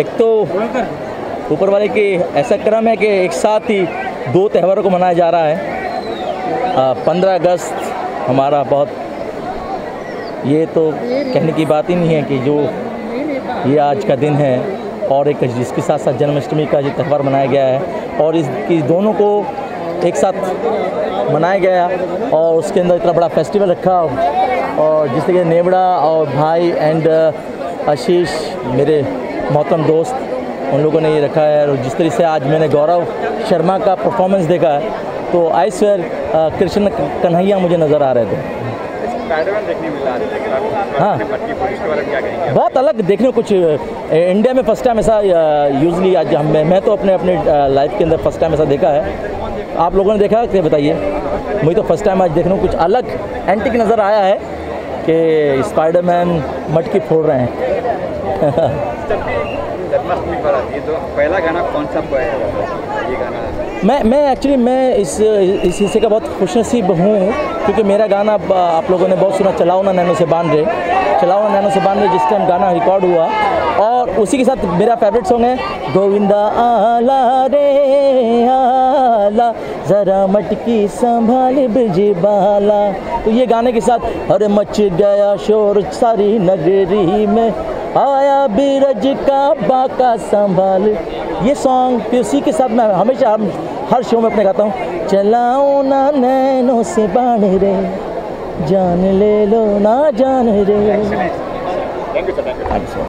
एक तो ऊपर वाले की ऐसा क्रम है कि एक साथ ही दो त्योहारों को मनाया जा रहा है। पंद्रह अगस्त हमारा बहुत, ये तो कहने की बात ही नहीं है कि जो ये आज का दिन है और एक जिसके साथ साथ जन्माष्टमी का जो त्यौहार मनाया गया है और इस दोनों को एक साथ मनाया गया और उसके अंदर इतना बड़ा फेस्टिवल रखा और जिस तरीके नेवड़ा और भाई एंड आशीष मेरे मोहतरम दोस्त उन लोगों ने ये रखा है और जिस तरीके से आज मैंने गौरव शर्मा का परफॉर्मेंस देखा है तो आई स्वेर कृष्ण कन्हैया मुझे नज़र आ रहे थे। हाँ। बहुत अलग देखने कुछ इंडिया में फ़र्स्ट टाइम ऐसा यूजली आज हम मैं तो अपने अपने लाइफ के अंदर फ़र्स्ट टाइम ऐसा देखा है। आप लोगों ने देखा क्या बताइए। मुझे तो फ़र्स्ट टाइम आज देखने को कुछ अलग एंटिक नज़र आया है। कि स्पाइडरमैन मटकी फोड़ रहे हैं। पहला गाना कौन सा मैं मैं एक्चुअली मैं इस इस हिस्से का बहुत खुशनसीब हूँ, क्योंकि मेरा गाना आप लोगों ने बहुत सुना चलाओ ना नैनो से बाँध रहे। चलाओ ना नैनो से बाँध रहे जिस टाइम गाना रिकॉर्ड हुआ। और उसी के साथ मेरा फेवरेट सॉन्ग है, गोविंदा आला रे। ज़रा मटकी संभाल बिज़ी बाला। तो ये गाने के साथ अरे मच गया शोर सारी नगरी में। आया बीरज का बाका संभाल। ये सॉन्ग उसी के साथ मैं हमेशा हम हर शो में अपने गाता हूँ। चलाओ ना नैनो से बाण रे जान ले लो ना जान रे।